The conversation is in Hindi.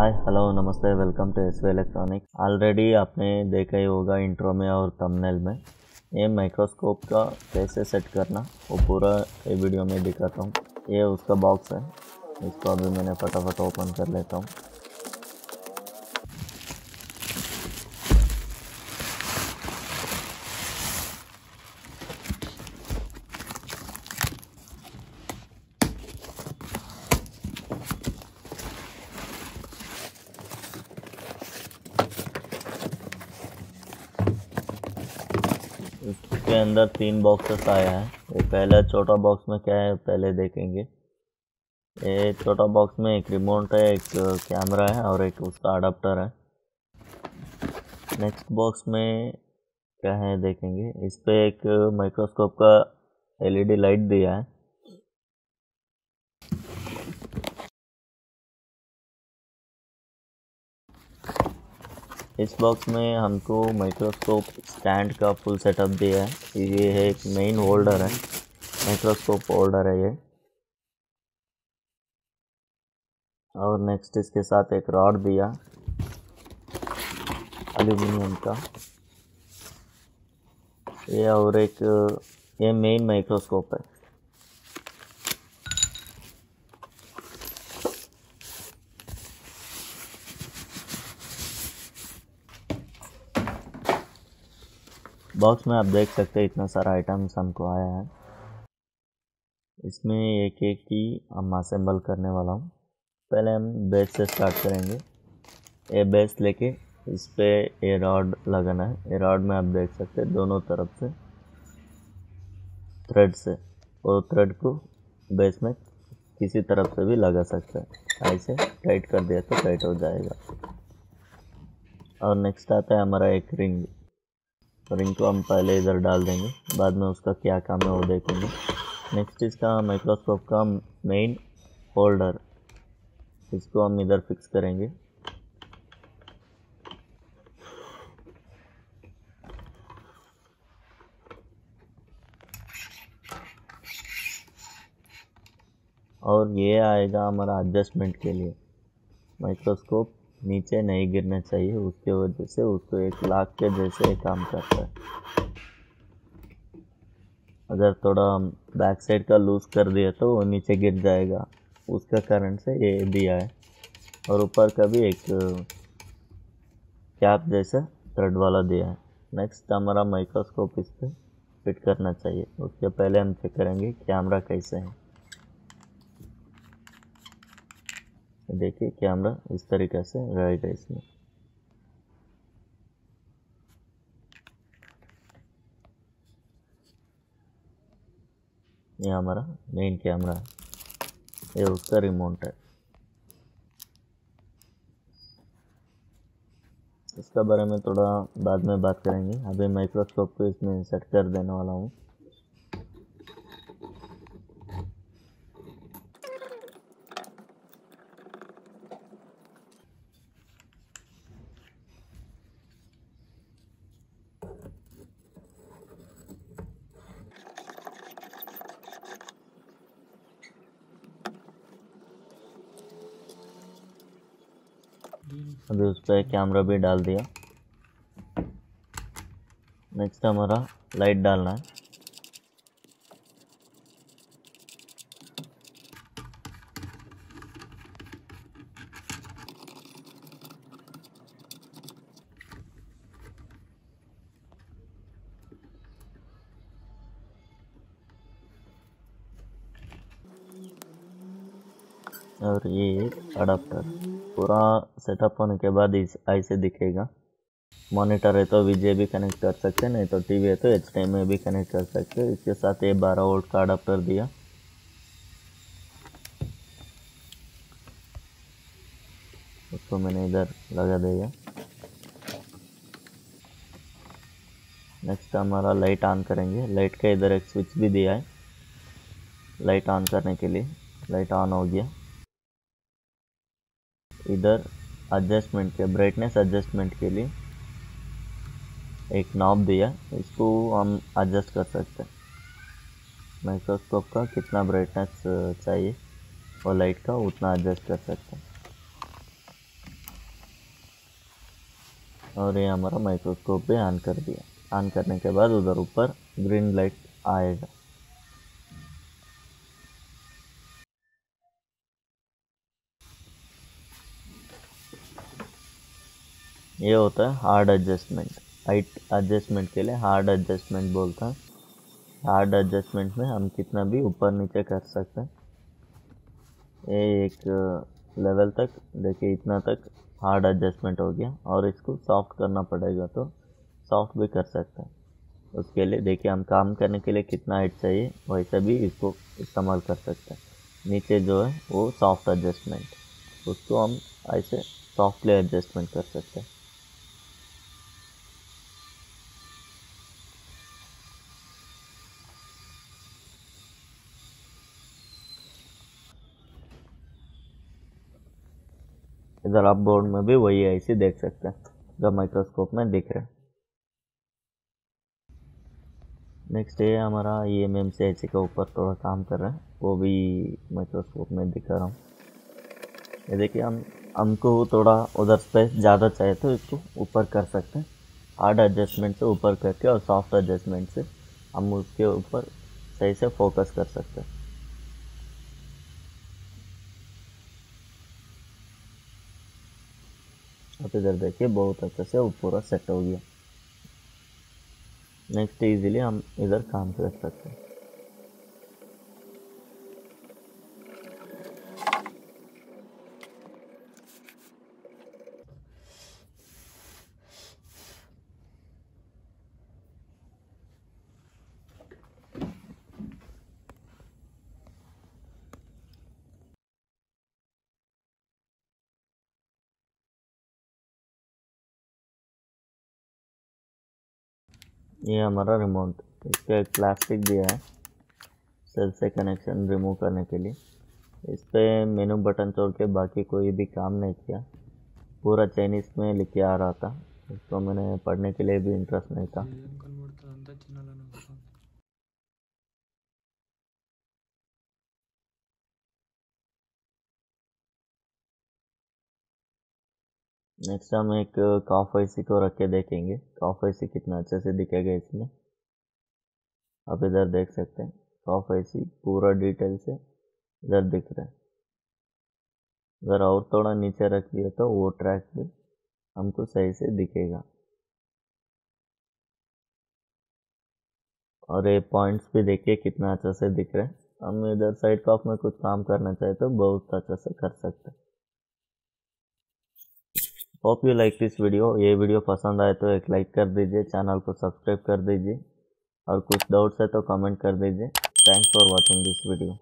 हाय हेलो नमस्ते welcome to S Electronics already आपने देखा ही होगा इंट्रो में और थंबनेल में। ये माइक्रोस्कोप का कैसे सेट करना, वो पूरा ये वीडियो में दिखाता हूँ। ये उसका बॉक्स है, इसको अभी मैंने फटाफट ओपन कर लेता हूँ। इसके अंदर तीन बॉक्सेस आया है। ये पहला छोटा बॉक्स में क्या है, पहले देखेंगे। ये छोटा बॉक्स में एक रिमोट है, एक कैमरा है और एक उसका अडाप्टर है। नेक्स्ट बॉक्स में क्या है, देखेंगे। इस पर एक माइक्रोस्कोप का एलईडी लाइट दिया है। इस बॉक्स में हमको माइक्रोस्कोप स्टैंड का फुल सेटअप दिया है। ये है एक मेन होल्डर है। माइक्रोस्कोप होल्डर है ये। और नेक्स्ट इसके साथ एक रॉड दिया एल्यूमिनियम का। ये और एक, ये मेन माइक्रोस्कोप है। बॉक्स में आप देख सकते हैं इतना सारा आइटम्स हमको आया है। इसमें एक एक की हम असेंबल करने वाला हूँ। पहले हम बेस से स्टार्ट करेंगे। ये बेस लेके इस पर ये रॉड लगाना है। ये रॉड में आप देख सकते हैं दोनों तरफ़ से थ्रेड से और थ्रेड को बेस में किसी तरफ़ से भी लगा सकते हैं। ऐसे टाइट कर दिया तो टाइट हो जाएगा। और नेक्स्ट आता है हमारा एक रिंग रिंग को हम पहले इधर डाल देंगे, बाद में उसका क्या काम है वो देखेंगे। नेक्स्ट इसका माइक्रोस्कोप का मेन होल्डर इसको हम इधर फिक्स करेंगे। और ये आएगा हमारा एडजस्टमेंट के लिए। माइक्रोस्कोप नीचे नहीं गिरना चाहिए, उसके वजह से उसको एक लाख के जैसे काम करता है। अगर थोड़ा बैक साइड का लूज कर दिया तो वो नीचे गिर जाएगा। उसका कारण से ये दिया है और ऊपर का भी एक कैप जैसा थ्रेड वाला दिया है। नेक्स्ट हमारा माइक्रोस्कोप इस पर फिट करना चाहिए। उसके पहले हम चेक करेंगे कैमरा कैसे है। देखिए कैमरा इस तरीके से रहेगा इसमें। ये हमारा मेन कैमरा है। ये उसका रिमोट है। इसका बारे में थोड़ा बाद में बात करेंगे। अभी माइक्रोस्कोप को इसमें सेट कर देने वाला हूँ। अभी उस पर कैमरा भी डाल दिया। नेक्स्ट हमारा लाइट डालना है। और ये अडाप्टर पूरा सेटअप होने के बाद इस ऐसे दिखेगा। मॉनिटर है तो वीजे भी कनेक्ट कर सकते हैं, नहीं तो टीवी है तो एच में भी कनेक्ट कर सकते हैं। इसके साथ ये बारह वोल्ट का अडाप्टर दिया। उसको मैंने इधर लगा दिया। नेक्स्ट हमारा लाइट ऑन करेंगे। लाइट का इधर एक स्विच भी दिया है। लाइट ऑन करने के लिए। लाइट ऑन हो गया। इधर एडजस्टमेंट के ब्राइटनेस एडजस्टमेंट के लिए एक नॉब दिया। इसको हम एडजस्ट कर सकते हैं। माइक्रोस्कोप का कितना ब्राइटनेस चाहिए और लाइट का उतना एडजस्ट कर सकते हैं। और ये हमारा माइक्रोस्कोप भी ऑन कर दिया। ऑन करने के बाद उधर ऊपर ग्रीन लाइट आएगा। ये होता है हार्ड एडजस्टमेंट हाइट एडजस्टमेंट के लिए हार्ड एडजस्टमेंट बोलता है। हार्ड एडजस्टमेंट में हम कितना भी ऊपर नीचे कर सकते हैं। ये एक लेवल तक, देखिए इतना तक हार्ड एडजस्टमेंट हो गया। और इसको सॉफ्ट करना पड़ेगा तो सॉफ्ट भी कर सकते हैं। उसके लिए देखिए हम काम करने के लिए कितना हाइट चाहिए, वैसे भी इसको इस्तेमाल कर सकते हैं। नीचे जो है वो सॉफ्ट एडजस्टमेंट उसको हम ऐसे सॉफ्टली एडजस्टमेंट कर सकते हैं। इधर आप बोर्ड में भी वही ऐसे देख सकते हैं, जो माइक्रोस्कोप में दिख रहे नेक्स्ट ये हमारा ई एम एम सी ऐसी के ऊपर थोड़ा काम कर रहा है, वो भी माइक्रोस्कोप में दिखा रहा हूँ। ये देखिए, हम, हमको थोड़ा उधर स्पेस ज़्यादा चाहिए तो इसको ऊपर कर सकते हैं। हार्ड एडजस्टमेंट से ऊपर करके और सॉफ्ट एडजस्टमेंट से हम उसके ऊपर सही से फोकस कर सकते हैं। अब इधर देखिए बहुत अच्छे से वो पूरा सेट हो गया। नेक्स्ट इजीली हम इधर काम कर सकते हैं। ये हमारा रिमोट इसका एक प्लास्टिक दिया है सेल से कनेक्शन रिमूव करने के लिए। इस पर मेनू बटन छोड़ के बाकी कोई भी काम नहीं किया। पूरा चाइनीज़ में लिख के आ रहा था। इसको मैंने पढ़ने के लिए भी इंटरेस्ट नहीं था। नेक्स्ट हम एक कॉफ ऐसी को रख के देखेंगे। कॉफ ऐसी कितना अच्छे से दिखेगा इसमें। आप इधर देख सकते हैं। कॉफ ऐसी पूरा डिटेल से इधर दिख रहा है। अगर और थोड़ा नीचे रख दिया तो वो ट्रैक भी हमको सही से दिखेगा। और ये पॉइंट्स भी देखिए कितना अच्छा से दिख रहा है। हम इधर साइड कॉफ में कुछ काम करना चाहे तो बहुत अच्छा से कर सकते हैं। Hope you like this video ये वीडियो पसंद आए तो एक लाइक कर दीजिए चैनल को सब्सक्राइब कर दीजिए और कुछ डाउट्स है तो कमेंट कर दीजिए. Thanks for watching this video